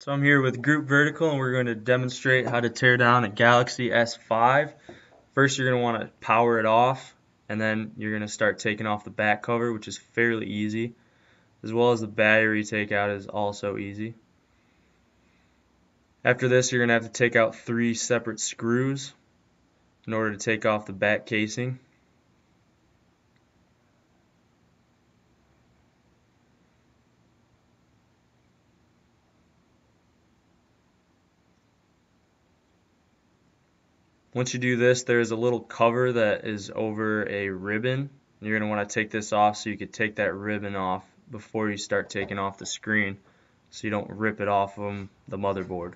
So I'm here with Group Vertical and we're going to demonstrate how to tear down a Galaxy S5. First you're going to want to power it off and then you're going to start taking off the back cover which is fairly easy as well as the battery takeout is also easy. After this you're going to have to take out three separate screws in order to take off the back casing. Once you do this, there's a little cover that is over a ribbon. You're going to want to take this off so you can take that ribbon off before you start taking off the screen so you don't rip it off from the motherboard.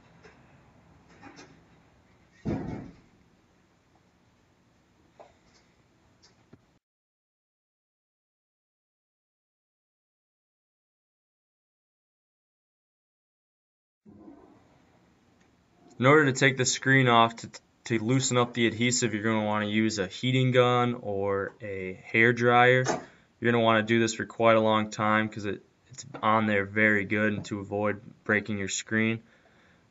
In order to take the screen off to to loosen up the adhesive, you're going to want to use a heating gun or a hair dryer. You're going to want to do this for quite a long time because it, it's on there very good and to avoid breaking your screen.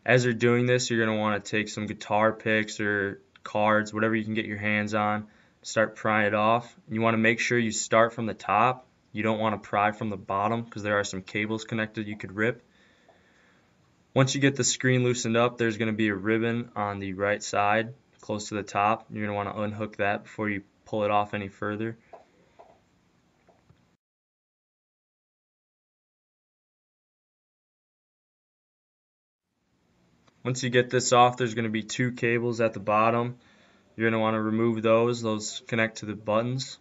As you're doing this, you're going to want to take some guitar picks or cards, whatever you can get your hands on, start prying it off. You want to make sure you start from the top. You don't want to pry from the bottom because there are some cables connected you could rip. Once you get the screen loosened up, there's going to be a ribbon on the right side close to the top. You're going to want to unhook that before you pull it off any further. Once you get this off, there's going to be two cables at the bottom. You're going to want to remove those. Those connect to the buttons.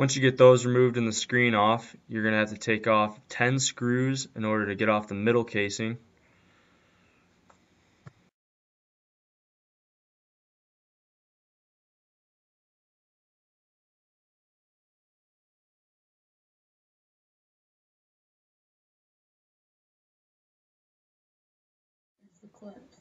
Once you get those removed and the screen off, you're going to have to take off 10 screws in order to get off the middle casing. clips.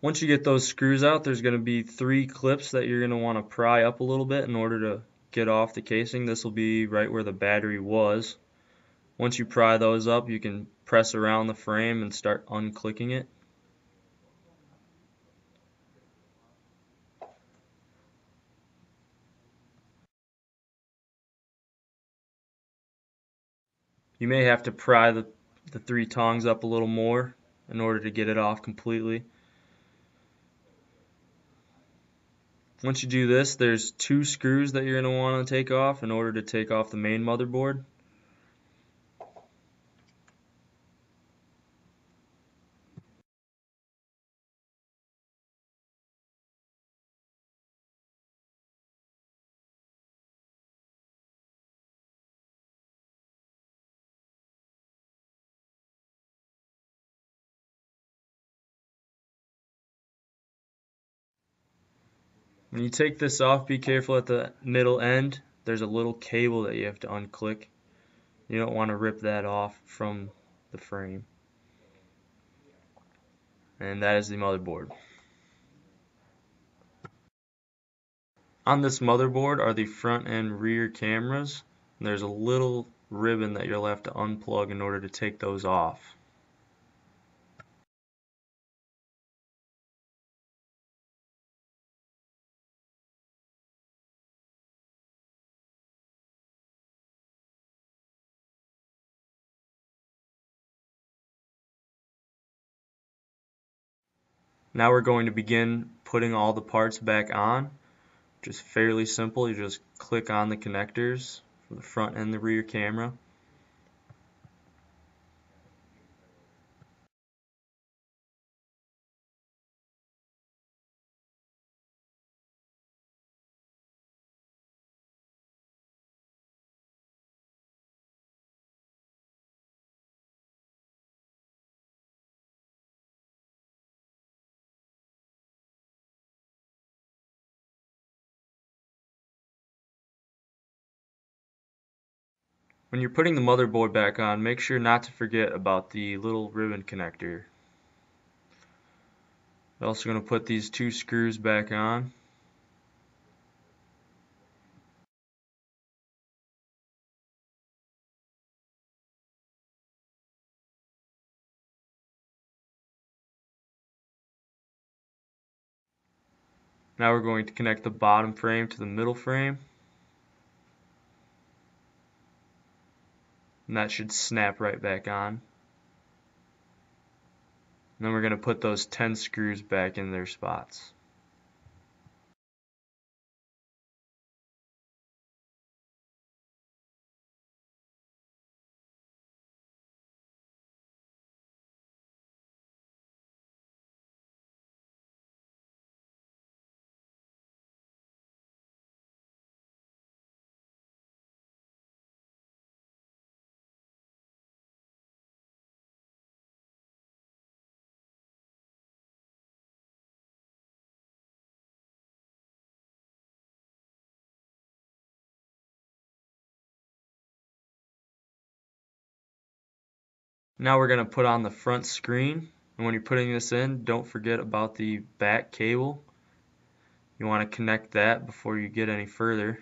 Once you get those screws out, there's going to be three clips that you're going to want to pry up a little bit in order to get off the casing. This will be right where the battery was. Once you pry those up, you can press around the frame and start unclicking it. You may have to pry the, the three tongs up a little more in order to get it off completely. Once you do this, there's two screws that you're going to want to take off in order to take off the main motherboard. When you take this off, be careful at the middle end. There's a little cable that you have to unclick. You don't want to rip that off from the frame. And that is the motherboard. On this motherboard are the front and rear cameras. There's a little ribbon that you'll have to unplug in order to take those off. Now we're going to begin putting all the parts back on. Just fairly simple. You just click on the connectors for the front and the rear camera. When you're putting the motherboard back on, make sure not to forget about the little ribbon connector. We're also going to put these two screws back on. Now we're going to connect the bottom frame to the middle frame. And that should snap right back on. And then we're going to put those 10 screws back in their spots. Now we're going to put on the front screen and when you're putting this in don't forget about the back cable. You want to connect that before you get any further.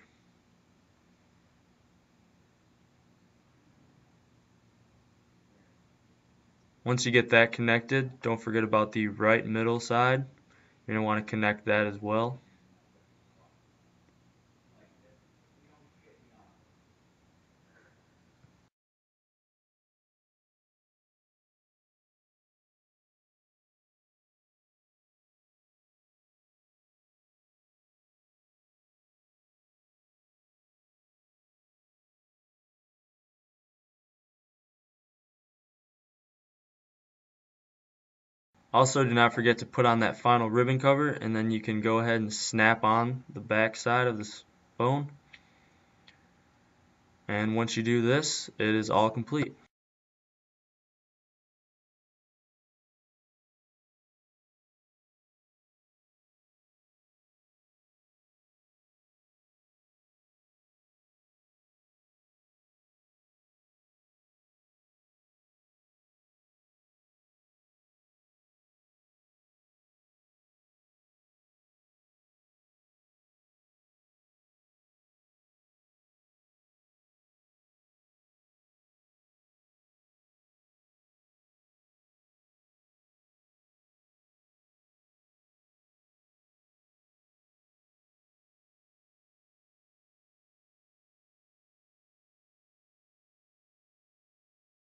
Once you get that connected, don't forget about the right middle side. You're going to want to connect that as well. Also, do not forget to put on that final ribbon cover and then you can go ahead and snap on the back side of this phone. And once you do this, it is all complete.